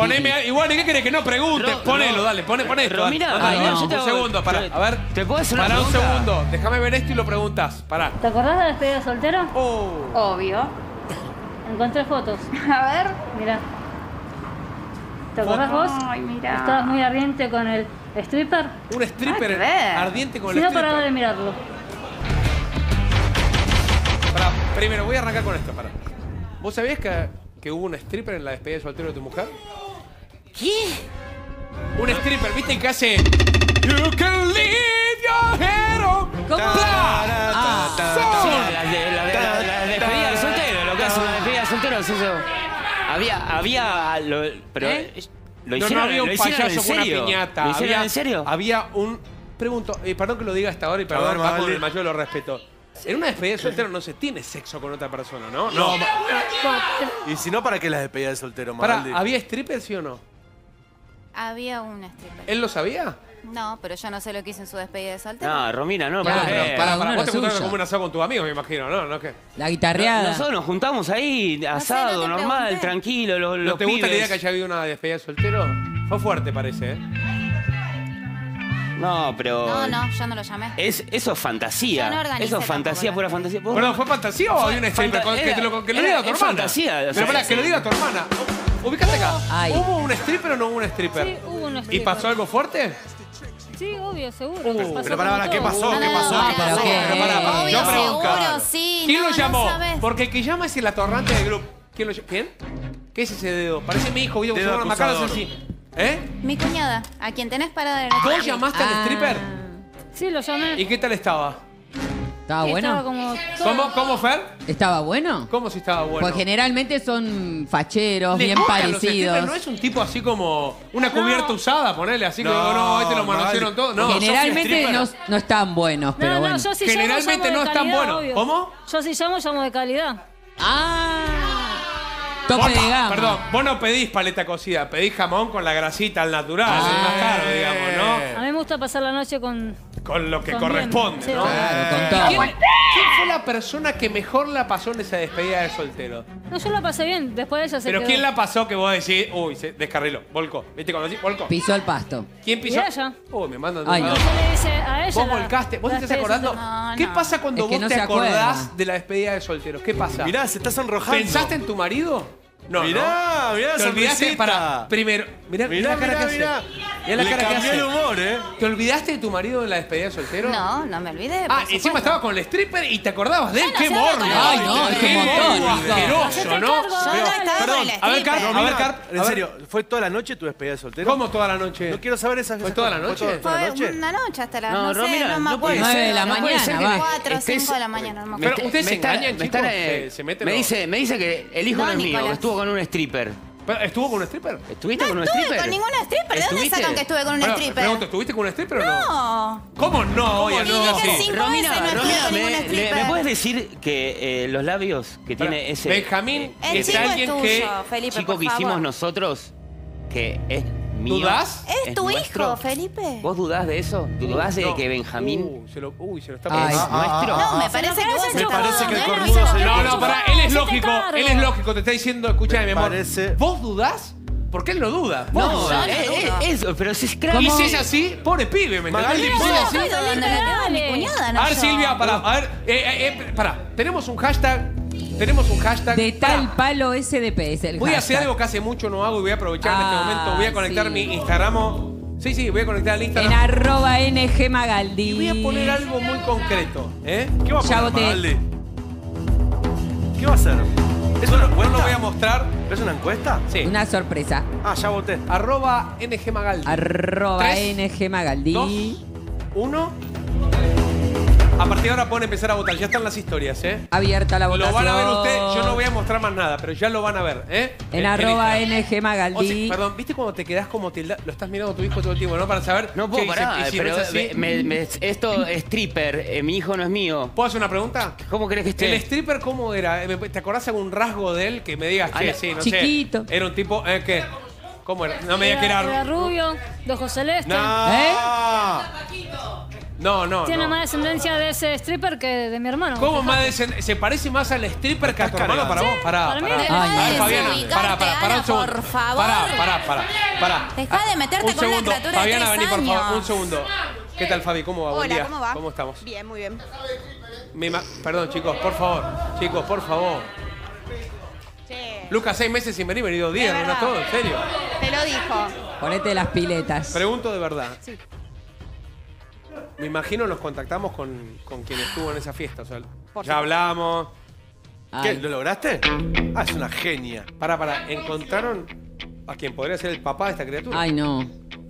Poneme, igual, ¿qué querés que no pregunte? Ro- Ponelo, Ro- dale, pone, pon esto. Romina, dale. no, yo un hago- segundo, pará. yo- A ver. ¿te puedo hacer una Pará un pregunta? segundo. Déjame ver esto y lo preguntas. Pará. ¿Te acordás de la despedida de soltero? Oh. Obvio. Encontré fotos. A ver. Mirá. ¿Te acordás vos? Ay, mira. Estabas muy ardiente con el stripper. Un stripper Nada que ver. ardiente con Si el no, pará de stripper. mirarlo. Pará, primero voy a arrancar con esto, pará. ¿Vos sabías que, que hubo un stripper en la despedida de soltero de tu mujer? ¿Qué? Un stripper, ¿viste que hace You can leave your hero? ¿Cómo? Bla. Sí, la, de- la, de- la- la despedida del soltero, lo que hace una despedida del soltero es eso. Había, había, lo, pero ¿Eh? lo No, hicieron, no había lo un hicieron payaso en con una serio. piñata. ¿Lo hicieron había, en serio? Había un. Pregunto, eh, perdón que lo diga hasta ahora y perdón, ver, va con el mayor de los respeto. En una despedida de soltero no se tiene sexo con otra persona, ¿no? No, ma- Y si no, ¿para qué las despedidas de soltero, Pará, Magaldi? ¿había stripper, sí o no? Había un stripper. ¿Él lo sabía? No, pero yo no sé lo que hizo en su despedida de soltero. No, Romina, no, Claro, Pará, uno vos te juntaron suyo. como un asado con tus amigos, me imagino, ¿no? La guitarreada. Nosotros nos juntamos ahí, asado, te normal, pregunté. tranquilo, los, ¿No los te gusta la pibes. idea que haya habido una despedida de soltero? Fue fuerte, parece, ¿eh? No, pero... No, no, yo no lo llamé. Es, eso es fantasía. Yo no organicé eso es fantasía, tampoco, pura fantasía. ¿Vos- Perdón, ¿fue fantasía o había un stripper? fanta- que, te lo, que lo era- diga tu es hermana. fantasía, o Pero pará, que lo diga tu hermana. Ubicate acá. Ay. ¿Hubo un stripper o no hubo un stripper? Sí, hubo un ¿Y stripper. pasó algo fuerte? Sí, obvio, seguro. Uh, Pasó pero pará, ¿qué pasó? No, ¿Qué pasó? no, ¿Qué pasó? Pero Obvio, yo pregunto. seguro, sí. ¿Quién no, lo llamó? Porque el que llama es el atorrante del grupo. ¿Quién lo llama? ¿Quién? ¿Qué es ese dedo? Parece mi hijo, una macana así. ¿Eh? Mi cuñada, a quien tenés parada en el ¿Vos llamaste al Ah. stripper? Sí, lo llamé. ¿Y qué tal estaba? ¿Estaba bueno? Estaba como todo- ¿Cómo, cómo, Fer? ¿Estaba bueno? ¿Cómo si estaba bueno? Pues generalmente son facheros, ¿Les bien gustan los parecidos. ¿No es un tipo así como una cubierta usada? Ponele así que No, no, este lo manosearon todo. No, Generalmente no, stripper. no están buenos, pero No, bueno. no, yo si Generalmente llamo, llamo no de están calidad, buenos. obvio. ¿Cómo? Yo si llamo, llamo de calidad. Ah. Tope Vos- de gama. Perdón, vos no pedís paleta cocida, pedís jamón con la grasita al natural, Ah. es más caro, digamos, A mí me gusta pasar la noche con... Con lo que corresponde, bien, ¿no? sí. Claro, con ¿Quién, todo. quién fue la persona que mejor la pasó en esa despedida de soltero? No, yo la pasé bien. Después de ella se Pero quedó. ¿quién la pasó que vos decís, uy, se descarriló, volcó? ¿Viste cuando decís, volcó? Pisó el pasto. ¿Quién pisó? Y ella. Uy, me mandan de Ay, un no. lado. Yo le dice a ella... Vos la- volcaste, vos la te estás despedida de acordando. soltero. No, ¿Qué no. pasa cuando Es que vos no te se acordás acuerda. de la despedida de solteros? ¿Qué pasa? Mirá, se está sonrojando. ¿Pensaste en tu marido? No, Mirá, no. mirá la Te olvidaste sonrisita. para primero. Mirá, Mirá, la cara mirá, que mirá. hace. Mirá la Le cara que cambió hace. el humor, ¿eh? ¿Te olvidaste de tu marido en la despedida de soltero? No, no me olvidé. Ah, encima supuesto. estaba con el stripper y te acordabas de él. ¡Qué él. Ay, no, es ¡Qué un montón, morbo Nico. asqueroso, Hacete ¿no? cargo. Yo no estaba Perdón, con el a ver, stripper. Carlos, a ver, Carp, En ver. serio, ¿fue toda la noche tu despedida de soltero? ¿Cómo toda la noche? No quiero saber esas ¿Fue esas toda la cosas. noche? ¿Fue toda la Fue noche? una noche hasta las, No, no, sé, Romina, no me no puede acuerdo. ser. Nueve de la No puede ser mañana, que va. Cuatro o estés- cinco de la mañana, no me Pero acuerdo. ustedes se engañan, me chicos. eh, Se- se meten me los- dice, me dice que el hijo No, no, es mío, Nicolás. que estuvo con un stripper. Pero, ¿Estuvo con un stripper? ¿Estuviste No con un estuve stripper? con ningún stripper. ¿De dónde ¿Estuviste? sacan que estuve con un Pero, stripper? Pregunto, ¿estuviste con un stripper o no? No. ¿Cómo no? Oye, no, dije así. cinco Romina, veces no estuve Romina, con ¿me, ningún me- stripper. me puedes decir que eh, los labios que Pará, tiene ese Benjamín, eh, El es chico es alguien tuyo, que... Felipe, chico por que hicimos favor. nosotros, que es mío? ¿Dudás? ¿Es tu nuestro? hijo, Felipe? ¿Vos dudás de eso? ¿Dudás de No. que Benjamín Uy, se lo, uy, se lo está Ay. es pensando. nuestro? No, me parece que vos Me estás parece que el cornudo se No, lo- no, pará, él es lógico, él es lógico, te está diciendo, escuchame, mi amor. parece- ¿Vos dudás? Porque él no duda. ¿Vos No, dudás? no eh, eh, eso, pero si es claro. Y si es así, pobre pibe, ¿me No, estoy mi cuñada, no A ver, yo. Silvia, pará, a ver, eh, eh, eh, pará, tenemos un hashtag, tenemos un hashtag. De tal palo SDP es el Voy a hacer hashtag. algo que hace mucho no hago y voy a aprovechar en este Ah, momento. Voy a conectar sí. mi Instagram. Sí, sí, voy a conectar En Instagram. arroba NG Magaldi. Y voy a poner algo muy concreto, ¿eh? ¿Qué va a Ya poner, voté. Magaldi? ¿Qué va a hacer? ¿Es una No encuesta? lo voy a mostrar. ¿Es una encuesta? Sí. Una sorpresa. Ah, ya voté. Arroba NG Magaldi. Arroba Tres, NG Magaldi. dos, uno. A partir de ahora pueden empezar a votar. Ya están las historias, ¿eh? Abierta la Lo votación. van a ver ustedes. Yo no voy a mostrar más nada, pero ya lo van a ver, ¿eh? En arroba. NG O Magaldi. sea, perdón, ¿viste cuando te quedás como tilda- lo estás mirando a tu hijo todo el tiempo, ¿no? Para saber. No puedo che, y si- parar, y si pero no es así- me- me- esto es stripper, eh, mi hijo no es mío. ¿Puedo hacer una pregunta? ¿Cómo crees que esté? ¿El stripper cómo era? Eh, ¿Te acordás algún rasgo de él que me digas, che, Ay, sí, no chiquito. sé? Era un tipo, eh, ¿qué? ¿Cómo era? No me digas que Era, era... era rubio, de ojos celestes. No. ¿Eh? No, no, Tiene no. más descendencia de ese stripper que de mi hermano. ¿Cómo más desen- se parece más al stripper que a tu hermano para vos? Pará, para mí Ay, Fabiana, pará, pará, pará un segundo. por favor. Pará, pará, pará. Dejá de meterte Un con una segundo. criatura de Fabiana, tres vení, por favor, un segundo. ¿Qué tal, Fabi? ¿Cómo va? Buen Hola, día. ¿cómo va? ¿Cómo estamos? Bien, muy bien. Mi ma- Perdón, chicos, por favor. Chicos, por favor. Che, Lucas, seis meses sin venir, venido De ¿no todo? ¿En serio? te lo dijo. Ponete las piletas. Pregunto de verdad. Sí. Me imagino nos contactamos con, con quien estuvo en esa fiesta. O sea, Por ya hablamos. ¿Qué? Ay. ¿Lo lograste? Ah, es una genia. Para, para. ¿Encontraron a quien podría ser el papá de esta criatura? Ay, no.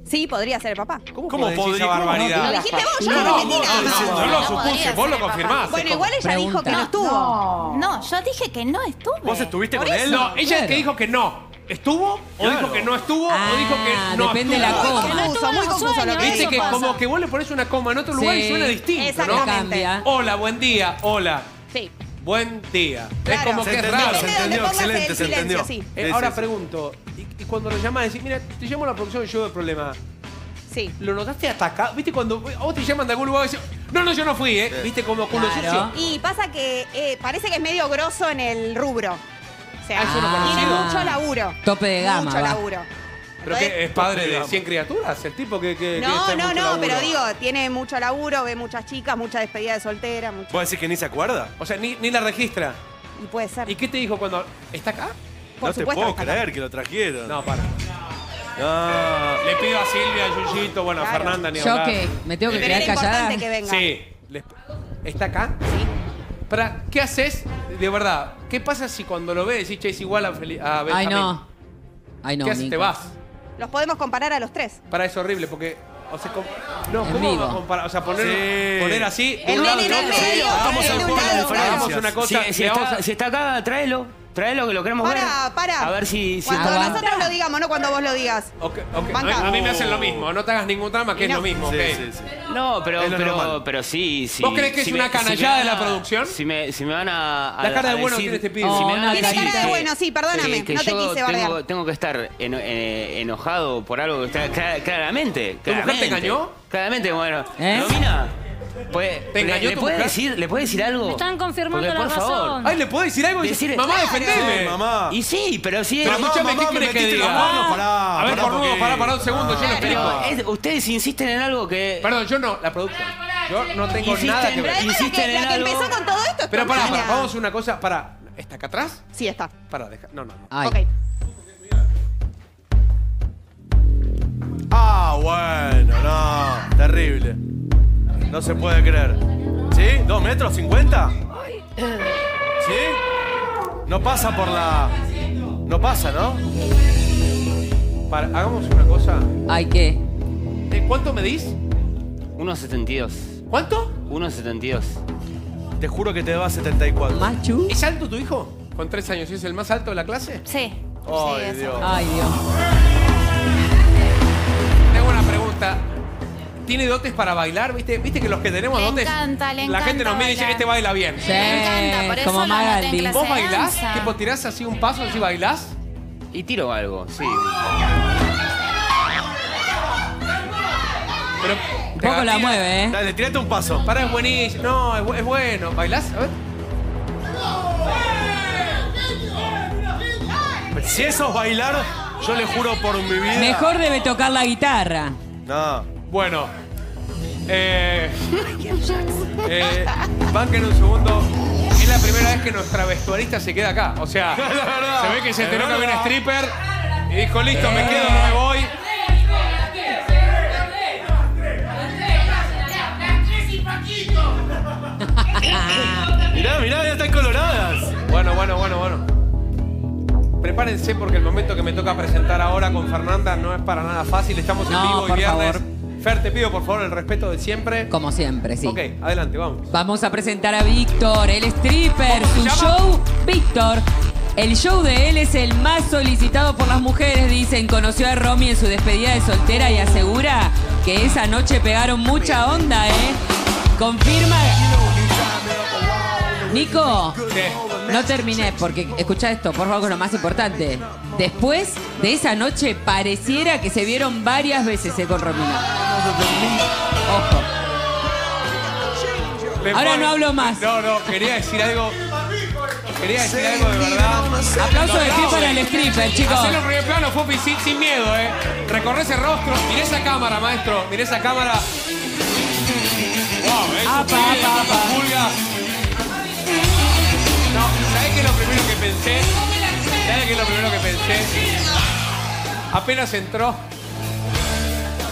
Sí, podría ser el papá. ¿Cómo, ¿Cómo podés decir podría- esa cómo? barbaridad? Lo dijiste vos, yo no, No, nada. no, No, lo no supuse, podría vos lo ser el confirmaste. Bueno, igual ella dijo que no estuvo. No, yo dije que no estuve. ¿Vos estuviste Por con eso. él? No, ella es que dijo que no. ¿Estuvo? ¿O Claro. dijo que no estuvo? Ah, ¿O dijo que no depende de la estuvo? coma. Confuso, estuvo muy sueños, que Viste que pasa. como que vos le pones una coma en otro lugar y suena distinto, ¿no? Exactamente. Hola, buen día, hola. Sí. Buen día. Es como Se que es raro. se entendió, excelente, el se entendió. sí. Eh, ahora pregunto, y, y cuando lo llamas, decís, mira, te llamo a la producción y yo de problema. Sí. ¿Lo notaste atacado? ¿Viste cuando a vos te llaman de algún lugar y decís, no, no, yo no fui, ¿eh? ¿Viste como culo Claro. sucio? Y pasa que eh, parece que es medio grosso en el rubro. Sea, Ah, es uno tiene conocido. mucho laburo. Tope de gama, Mucho va. laburo. ¿Pero Entonces- qué? ¿Es padre de digamos. 100 criaturas? ¿El tipo que, que, que No, en no, mucho no, laburo? pero digo, tiene mucho laburo, ve muchas chicas, mucha despedida de soltera, mucho- ¿Vos decís que ni se acuerda? O sea, ni, ni la registra. y puede ser. ¿Y qué te dijo cuando... ¿Está acá? Por no te supuesto puedo que está creer que lo trajeron. No, para. No. Le pido a Silvia, a Yuyito, bueno, a Claro. Fernanda ni ¿Yo hablar. qué? ¿Me tengo que Pero quedar era callada? importante que venga. Sí. les- ¿Está acá? Sí. Para, ¿Qué haces? De verdad, ¿qué pasa si cuando lo ves decís, che, es igual a, Feli- a Ay, Benjamín? no. Ay, no, ¿Qué haces? Nico. Te vas. Los podemos comparar a los tres. Para, es horrible porque... O sea, com- no, En ¿cómo vivo. va a comparar? O sea, poner, Sí. poner así... de El un lado nene y en el otro. medio, Hagamos el el de un juego de lado, diferencias. Hagamos una cosa... Está, si está acá, tráelo. Tráelo que lo queremos ver. Para, para. A ver si. si Cuando nosotros lo digamos, no cuando vos lo digas. Ok, ok. A, mí, Banca. a mí me hacen lo mismo. No te hagas ningún trama, que es lo mismo, Sí, ok. sí, sí. No, pero, Es lo pero, normal. pero sí, sí. ¿Vos crees que es una canallada de la producción? Si me, si me van a. a- La cara de a bueno decir- tiene este pibe. si me Oh, van a decir carita de que- bueno, sí, perdóname, que no te yo quise tengo, bardear. tengo que estar eno- eh, enojado por algo que está clara- claramente. ¿Tu mujer te claramente. engañó? Claramente, bueno. ¿Eh? Romina, puede- ¿Te le- engañó le, tu puede mujer? decir, ¿Le puede decir algo? Me están confirmando Porque, la por favor. razón. Ay, ¿le puedo decir algo? Decirle- mamá, Claro. defendeme. Sí, mamá. Y sí, pero sí Pero es- escúchame, ¿qué querés que diga? manos, pará, a ver, pará, por porque- nuevo, pará, pará un segundo, yo lo explico. es- ustedes insisten en algo que. Perdón, yo no, la producción. Yo no tengo Insisten, nada que ver. Insisten en la que algo. empezó con todo esto es Pero pará, pará, vamos a una cosa. Pará, ¿está acá atrás? Sí, está. Pará, deja. No, no, no. Ay. Ok. Ah, bueno, no. Terrible. No se puede creer. ¿Sí? ¿Dos metros cincuenta? ¿Sí? No pasa por la. No pasa, ¿no? Pará, hagamos una cosa. Ay, ¿qué? Eh, ¿Cuánto medís? 1.72. ¿Cuánto? 1.72. Te juro que te va a 74. ¿Machu? ¿Es alto tu hijo? Con tres años, ¿es el más alto de la clase? Sí. Ay, sí. Dios. Ay, Dios. Tengo una pregunta. ¿Tiene dotes para bailar? ¿Viste, ¿Viste que los que tenemos Le dotes? encanta, le La gente encanta nos mira y dice, bailar. este baila bien. Sí, Me encanta, por eso como lo anoté en Magaldi. clase. ¿Vos de bailás? danza. ¿Tipo tirás así un paso, así bailás? Y tiro algo, sí. Pero. Un poco la mueve, ¿eh? Dale, tirate un paso. Para, es buenísimo. No, es, bu- es bueno. ¿Bailás? A ver. Si eso es bailar, yo le juro por mi vida. Mejor debe tocar la guitarra. No. Bueno. Eh, eh, banquen un segundo. Es la primera vez que nuestra vestuarista se queda acá. O sea, se ve que se enteró que había verdad. stripper y dijo, listo, me quedo, no me voy. Mirá, mirá, ya están coloradas. Bueno, bueno, bueno, bueno. Prepárense porque el momento que me toca presentar ahora con Fernanda no es para nada fácil. Estamos en No, vivo y por viernes. favor. Fer, te pido por favor el respeto de siempre. Como siempre, sí. Ok, adelante, vamos. Vamos a presentar a Víctor, el stripper, ¿Cómo se su llama? show, Víctor. El show de él es el más solicitado por las mujeres, dicen. Conoció a Romy en su despedida de soltera y asegura que esa noche pegaron mucha onda, ¿eh? Confirma. Nico, ¿Qué? no terminé porque escucha esto, por favor, con lo más importante. Después de esa noche pareciera que se vieron varias veces eh, con Romina. Ojo. Me Ahora no hablo más. No, no, quería decir algo. Quería decir algo de verdad. Aplauso de pie para el stripper, chicos. Hacelo en primer plano, Fufi, sin, sin miedo, ¿eh? Recorre ese rostro. Miré esa cámara, maestro. Miré esa cámara. Wow, eso Apa, apa, apa. pulga. No, ¿sabés qué es lo primero que pensé? ¿Sabés qué es lo primero que pensé? Apenas entró.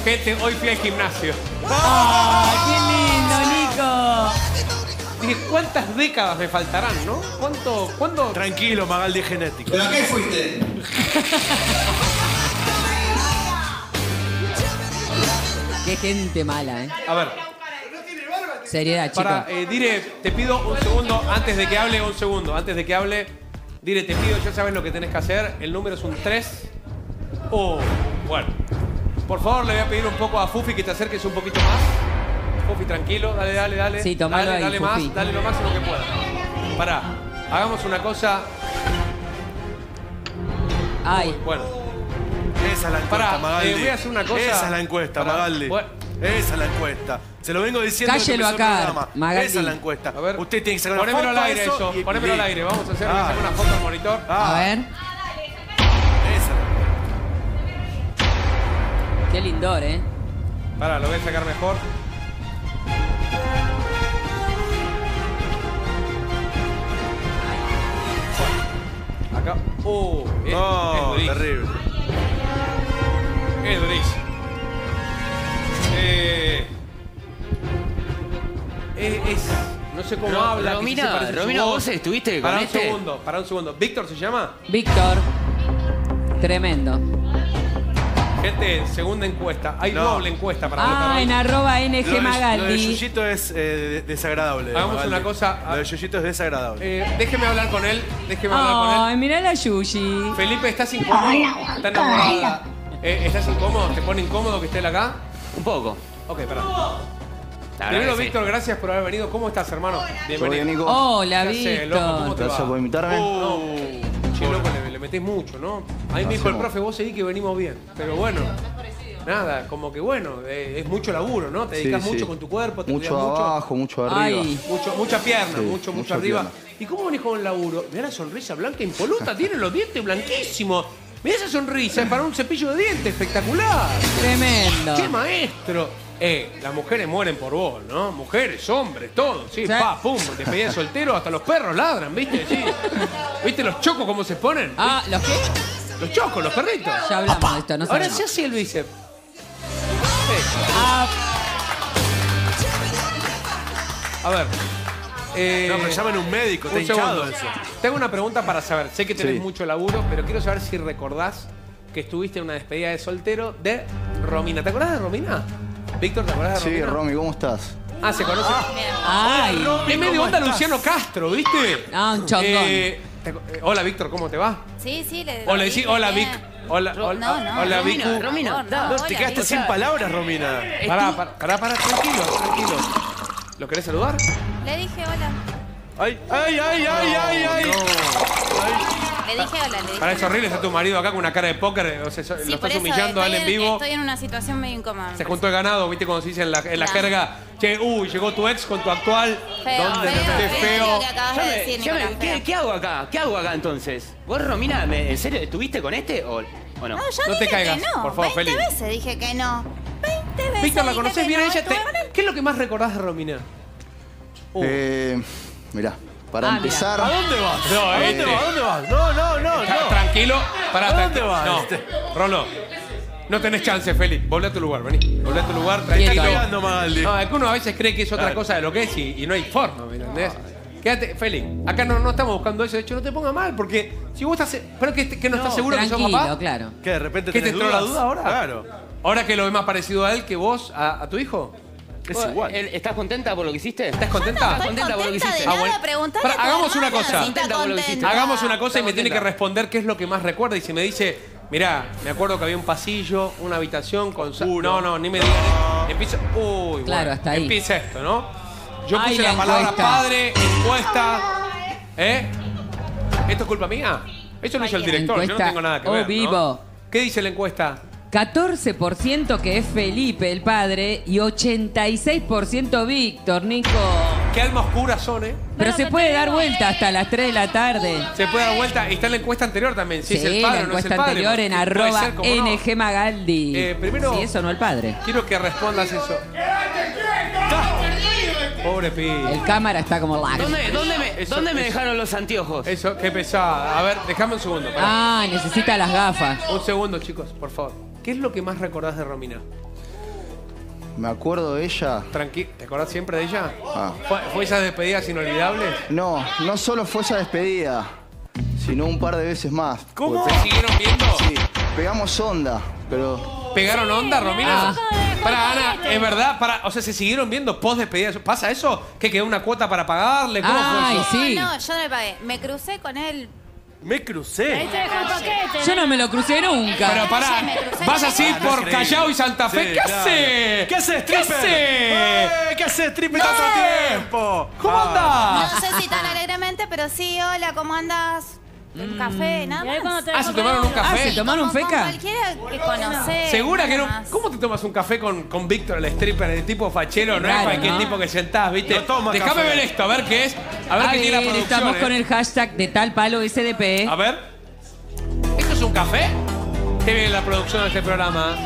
Gente, hoy fui al gimnasio. ¡Ay, qué lindo, Nico! Dije, ¿cuántas décadas me faltarán, no? ¿Cuánto, cuándo? Tranquilo, Magaldi es genético. ¿Pero a qué fuiste? Qué gente mala, ¿eh? A ver, Seriedad, chicos. para, eh, Dire, te pido un segundo, antes de que hable, un segundo, antes de que hable. Dire, te pido, ya sabes lo que tenés que hacer. El número es un 3. Oh, bueno. Por favor, le voy a pedir un poco a Fufi que te acerques un poquito más. Fufi, tranquilo, dale, dale, dale. Sí, tomalo Dale, ahí, dale Fufi. más, dale lo máximo que pueda. Pará, hagamos una cosa. Ay, Bueno, Esa es la encuesta, Pará, Magaldi. eh, voy a hacer una cosa. Esa es la encuesta, Pará, Magaldi. bueno. Esa es la encuesta. Se lo vengo diciendo Cállelo acá. Magaldi. Esa es la encuesta. a ver. Usted tiene que sacar una Ponémelo foto al aire eso, y- ponémelo al aire. Vamos a hacer Ah. una foto al monitor. Ah, a ver. Qué lindor, ¿eh? Pará, lo voy a sacar mejor. Acá. Uh, es, No, es terrible. Es durísimo. Eh, es, es- no sé cómo Ro- habla. Romina, Romina. ¿vos estuviste con Para un este? segundo, para un segundo. ¿Víctor se llama? Víctor. Tremendo. Gente, segunda encuesta. Hay No. doble encuesta para Ah, votar en hoy. arroba NG de, lo de Magaldi. Yuyito es eh, de- desagradable. Hagamos Magaldi. una cosa. Lo de Yuyito es desagradable. Eh, déjeme hablar con él. Déjeme hablar con él. Ay, mirá la Yuyi. Felipe, ¿estás incómodo? ¿Estás enamorada? Eh, ¿Estás incómodo? ¿Te pone incómodo que esté él acá? Un poco. Ok, pará. La Primero, verdad que sí. Víctor, gracias por haber venido. ¿Cómo estás, hermano? ¿Todo bien, Nico? Hola, ¿Qué haces, loco? ¿Cómo Víctor. te Gracias por invitarme. Uh, che, loco, metés mucho, ¿no? A mí me dijo el profe, vos seguí que venimos bien. Pero bueno, nada, como que bueno, eh, es mucho laburo, ¿no? Te dedicas sí. mucho con tu cuerpo, te Mucho cuidas mucho. abajo, mucho arriba. Ay. Mucho, mucha pierna, Sí, mucho, mucho arriba. pierna. ¿Y cómo venís con el laburo? Mirá la sonrisa blanca impoluta, tiene los dientes blanquísimos. Mirá esa sonrisa, es para un cepillo de dientes, espectacular. Tremendo. ¡Qué maestro! Eh, las mujeres mueren por vos, ¿no? Mujeres, hombres, todos, sí, Sí. pa, pum, despedida de soltero, hasta los perros ladran, ¿viste? Sí. ¿Viste los chocos cómo se ponen? Ah, ¿los qué? Los chocos, los perritos. Ya hablamos de esto, no Ahora sabemos. sí así el bíceps. Ah, A ver. eh, No, pero llamen un médico, está un hinchado segundo. eso. Tengo una pregunta para saber. Sé que tenés Sí. mucho laburo, pero quiero saber si recordás que estuviste en una despedida de soltero de Romina. ¿Te acordás de Romina? Víctor, ¿te acordás de Sí, Romina? Romy, ¿cómo estás? Ah, se conoce. ay. es medio onda Luciano Castro, ¿viste? Ah, un chongón. Eh, te- eh, hola, Víctor, ¿cómo te va? Sí, sí, le O le decís, dije hola. Vic. Hola, Ro- hola, no, no, hola, Romina, Vicu. Romina, da. No, hola, te quedaste Vic. sin palabras, Romina. Pará, pará, pará, pará, tranquilo, tranquilo. ¿Lo querés saludar? Le dije hola. Ay, ay, ay, ay, ay, ay. Le dije hola, le dije. Para eso horrible está tu marido acá con una cara de póker, o sea, Sí, lo por estás eso humillando a él estoy en vivo. Estoy en una situación medio incómoda. me Se juntó el ganado, ¿viste? Cuando se dice en la, en la Claro. jerga, che, uy, llegó tu ex con tu actual. Feo, ¿Dónde feo, feo, feo? lo que acabas de Llame, decir, llame, Nicolás, ¿qué, feo. qué hago acá? ¿Qué hago acá entonces? ¿Vos, Romina, me- en serio, estuviste con este o, o no? No, yo No te dije caigas, que no. por favor, 20 Feli. veces dije que no. 20 veces. Víctor, ¿la dije conoces que bien a no, ella? estuve Te- con él. ¿Qué es lo que más recordás de Romina? Uh. Eh, mirá, para Ah, mirá. empezar. ¿A dónde vas? No, ¿A dónde este. vas? ¿A dónde vas? No, pará, ¿A dónde vas, No, este? Rolo, no tenés chance, Feli. Volvé a tu lugar, vení. Volvé a tu lugar, Está tranquilo. pegando, Magaldi. No, es que uno a veces cree que es otra cosa de lo que es y, y no hay forma, ¿me entendés? Quédate, Feli. Acá no, no estamos buscando eso. De hecho, no te pongas mal, porque si vos estás. Pero que, que no, estás seguro que sos Tranquilo, papá. claro. ¿Qué, de repente ¿Qué te tenés entró la dudas? duda ahora? Claro. Ahora que lo ves más parecido a él que vos a, a tu hijo. Es ¿Vos, igual. él- ¿Estás contenta por lo que hiciste? ¿Estás contenta? Estoy contenta por lo que contenta de hiciste? Ah, nada, bueno. preguntale Pará, a tu hagamos una cosa. Contenta por lo que hiciste. Hagamos una cosa y me tiene que responder qué es lo que más recuerda. Y si me dice, mirá, me acuerdo que había un pasillo, una habitación con. sa-. No, no, ni me digan. Empieza. Uy, Claro, bueno, hasta ahí. Empieza esto, ¿no? Yo Ay, puse la la, palabra encuesta. padre, encuesta. ¿Eh? ¿Esto es culpa mía? Eso lo hizo el director, yo no Encuesta tengo nada que o ver. ¿no? vivo. ¿Qué dice la encuesta? 14% que es Felipe, el padre, y 86% Víctor, Nico. qué alma oscura son, ¿eh? Pero se puede dar vuelta hasta las 3 de la tarde. Se puede dar vuelta. Y está en la encuesta anterior también. Si es el Sí, padre la o no es el encuesta padre. anterior en arroba ser, cómo no. NG Magaldi. Eh, primero- Sí, eso no el padre. Quiero que respondas eso. Pobre pi. El cámara está como lag. ¿Dónde, dónde me, Eso- dónde me eso- dejaron los anteojos? Eso, qué pesada. A ver, déjame un segundo. pará. Ah, necesita las gafas. Un segundo, chicos, por favor. ¿Qué es lo que más recordás de Romina? Me acuerdo de ella. Tranqui ¿Te acordás siempre de ella? Ah. ¿Fue, fue esas despedidas inolvidables? No, no solo fue esa despedida, sino un par de veces más. ¿Cómo? ¿Se siguieron viendo? Sí, pegamos onda, pero ¿Pegaron onda, Romina? Ah. Para Ana, es verdad, para, o sea, se siguieron viendo post despedida. ¿Pasa eso? ¿Que quedó una cuota para pagarle? ¿Cómo Ay, fue eso? sí. No, yo no le pagué. Me crucé con él. Me Ahí crucé. te el paquete. Yo no me lo crucé nunca. Pero pará, vas así por Increíble. Callao y Santa Fe. Sí, ¿Qué claro. hace? ¿Qué haces, ¿Qué stripper? hace? Eh, ¿Qué haces, stripper tanto tiempo? ¿Cómo Ah. andás? No sé si tan alegremente, pero sí, hola, ¿cómo andas? Un café, nada ahí cuando más. Ah, ¿se tomaron un pegar- Ah, café? ¿se tomaron un Como con feca? cualquiera que conocés. ¿Segura que no? nada más. ¿Cómo te tomas un café con, con Víctor, el stripper, el tipo fachero? No es cualquier ¿no? tipo que sentás, ¿viste? No toma Déjame café. ver esto, a ver qué es. A ver A qué tiene la producción. estamos eh. con el hashtag de tal palo SDP. A ver. ¿Esto es un café? Qué bien la producción de este programa.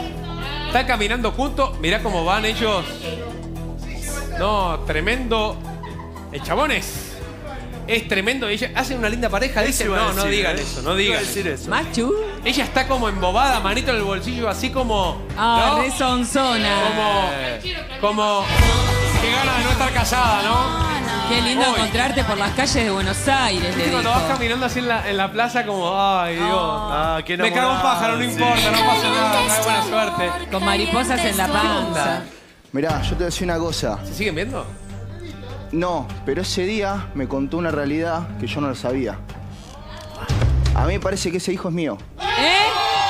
Están caminando juntos. Mirá cómo van ellos. No, tremendo. El chabones. Es tremendo. Ella hacen una linda pareja. A no, no digan ¿eh? eso, no digan. decir eso. Machu. Ella está como embobada, manito en el bolsillo, así como. Ah, ¿no? re sonzona. Como. Como. Qué gana de no estar casada, ¿no? Qué lindo Hoy. encontrarte por las calles de Buenos Aires, Viste cuando vas caminando así en la, en la plaza, como, ay, Dios. Ah, qué Me cago un pájaro, no sí. importa, no pasa nada, no hay buena suerte. Con mariposas en la panza. mirá, yo te voy a decir una cosa. ¿Se siguen viendo? No, pero ese día me contó una realidad que yo no lo sabía. A mí me parece que ese hijo es mío. ¿Eh?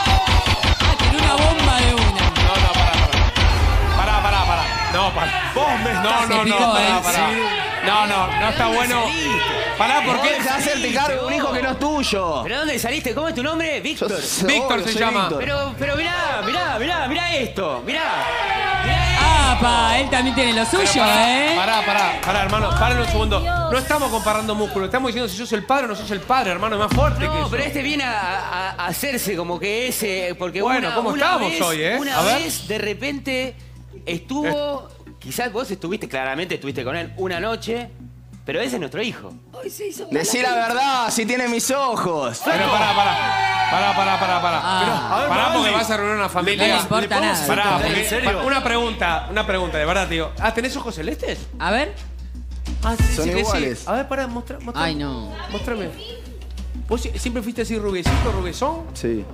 Ah, tiene una bomba de una. No, no, pará, pará. Pará, pará, pará. No, pará. Vos me No, no, no, picó, pará, ¿eh? pará. No, no, no está bueno. Pará, ¿por ¿Por qué? de hacerte cargo de un hijo que no es tuyo? ¿Pero dónde saliste? ¿Cómo es tu nombre? Yo Víctor. soy- Víctor se soy llama. Víctor. Pero, pero mirá, mirá, mirá, mirá esto. Mirá. Ah, pa, él también tiene lo suyo, pará, ¿eh? Pará, pará, pará, hermano, paren un segundo. Dios. No estamos comparando músculos, estamos diciendo si sos el padre o no sos el padre, hermano, es más fuerte que No, eso. pero este viene a, a- a hacerse como que ese. Porque Bueno, una, ¿cómo una estamos vez, hoy, eh? Una A ver. vez, de repente, estuvo. Quizás vos estuviste, claramente estuviste con él una noche, pero ese es nuestro hijo. Decí la verdad, si tiene mis ojos. Pero pará, pará. Pará, pará, pará, pará. Ah. Ver, Pará porque vas a reunir una familia. No le importa ¿Le podemos nada. Pará, porque- ¿En serio? Una pregunta, una pregunta, de verdad, tío. Ah, ¿tenés ojos celestes? A ver. Ah, sí, Son sí que iguales. sí. A ver, pará, mostra, mostrame. Ay, no. Mostrame. ¿Vos si- siempre fuiste así rubiecito, rubezón? Sí.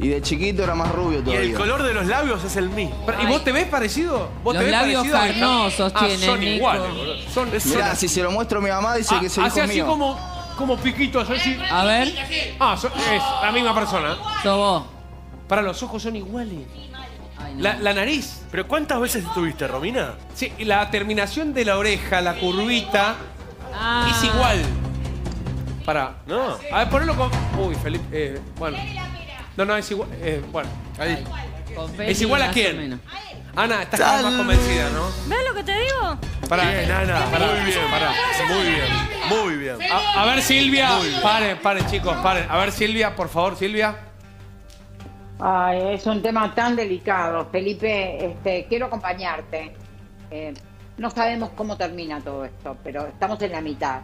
Y de chiquito era más rubio Y todavía. el color de los labios es el mismo. ¿Y vos te ves parecido? ¿Vos Los te ves labios carnosos Ah, tiene, son Nico. iguales, boludo. Son, Mirá, son- si se lo muestro a mi mamá, dice Ah, que es el hace hijo así mío. como, como piquitos, así. A ver. Ah, es la misma persona. Sos vos. Para los ojos son iguales. Ay, no. La, la nariz. ¿Pero cuántas veces estuviste, Romina? Sí, y la terminación de la oreja, la curvita, Ah. es igual. Para. No. A ver, ponelo con. Uy, Felipe. eh, bueno. No, no, es igual. eh, bueno, ahí. ¿Es igual a quién? Ana, estás cada vez más convencida, ¿no? ¿Ves lo que te digo? Para. Bien, Ana. Pará, Muy bien. pará. Muy bien. Muy bien. A, a ver, Silvia. Paren, paren, chicos, paren. A ver, Silvia, por favor, Silvia. Ay, es un tema tan delicado, Felipe. Este, quiero acompañarte. Eh, no sabemos cómo termina todo esto, pero estamos en la mitad.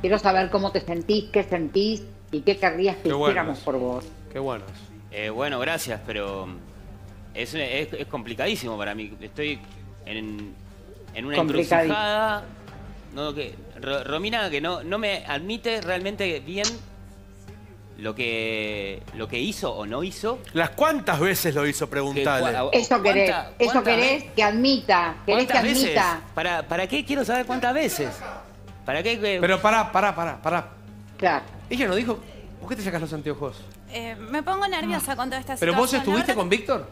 Quiero saber cómo te sentís, qué sentís y qué querrías que Qué bueno. hiciéramos por vos. Qué bueno. Eh, bueno, gracias, pero es, es- es complicadísimo para mí. Estoy en, en una encrucijada. No, que, Ro- Romina, que no, no me admite realmente bien lo que, lo que hizo o no hizo. ¿Las cuántas veces lo hizo? Que Preguntale. cua- Eso querés, ¿cuánta- eso querés que admita, querés que admita. ¿Para, ¿Para qué quiero saber cuántas veces? ¿Para qué? que- Pero pará, pará, pará, pará. Claro. Ella no dijo. ¿Por qué te sacas los anteojos? Eh, me pongo nerviosa con toda esta ¿Pero situación. vos estuviste verdad con Víctor?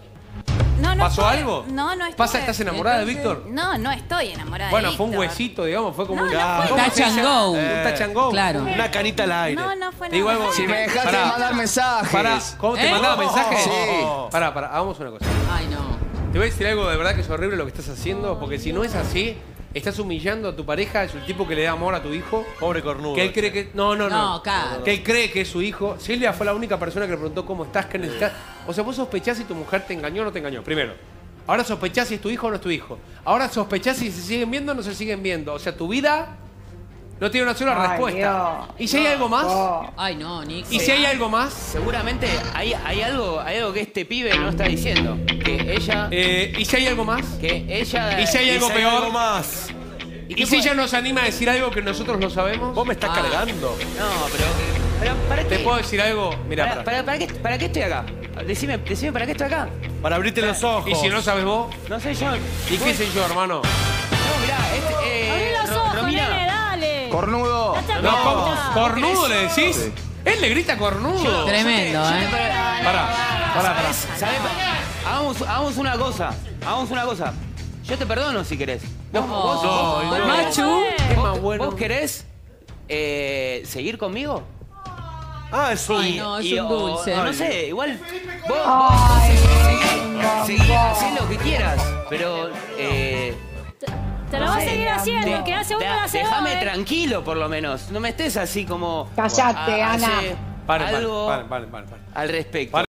No, no ¿Pasó algo? No, no estuve. ¿Pasa, estás enamorada de Víctor? No, no estoy enamorada Bueno, de fue un Víctor. huesito, digamos, fue como No, un. no fue ¿Cómo Touch se and llama? go. Un touch and go. Claro. Una canita al aire. No, no fue Te digo nada. algo. Si me dejaste Pará. de mandar mensajes. Pará, ¿cómo te ¿Eh? mandaba mensajes? Sí. Pará, pará, hagamos una cosa. Ay, no. Te voy a decir algo de verdad que es horrible lo que estás haciendo, porque si no es así, estás humillando a tu pareja, es el tipo que le da amor a tu hijo. Pobre cornudo. Que él cree que. No, no, no. No, claro. Que él cree que es su hijo. Silvia fue la única persona que le preguntó cómo estás, qué necesitas. O sea, vos sospechás si tu mujer te engañó o no te engañó. Primero. Ahora sospechás si es tu hijo o no es tu hijo. Ahora sospechás si se siguen viendo o no se siguen viendo. O sea, tu vida no tiene una sola Ay, respuesta. Dios. ¿Y si hay algo más? Oh. Ay, no, Nico. ¿Y si hay algo más? Seguramente hay, hay algo, hay algo que este pibe no está diciendo. Que ella. Eh, ¿Y si hay algo más? que ella. ¿Y si hay algo Y si hay peor? algo más. ¿Y, si ella nos anima a decir algo que nosotros no sabemos? Vos me estás Ah. cargando. No, pero. pero ¿Para qué? ¿Te puedo decir algo? Mira, ¿Para, para, para qué, ¿Para qué estoy acá? Decime, decime para qué estoy acá. Para abrirte los ojos. ¿Y si no sabes vos? No sé yo. ¿Y qué sé yo, hermano? No, mirá, este. Abrí Eh, los Ro- ojos, Romina. nene, dale. Cornudo. Date No, cuenta. ¿cómo? ¿Cornudo le decís? Sí. Él le grita cornudo. Tremendo, yo te- ¿eh? Pará, pará, pará. ¿Sabés? ¿Sabés? Hagamos, hagamos una cosa. Hagamos una cosa. Yo te perdono si querés. Vos, vos- no, vos- no. Machu. Es más bueno. ¿Vos querés eh, seguir conmigo? Ah, es un. Ay, no, es Y- un o- dulce. no sé, igual. Vos, vos, seguí, seguí, hacé lo que quieras, pero. Eh, Te lo no vas a sé, seguir haciendo, de- que hace uno de- la hace dos, Déjame eh. tranquilo, por lo menos. No me estés así como. Cállate, a- Ana. hace Paren, paren, algo paren, paren, paren, paren. al respecto.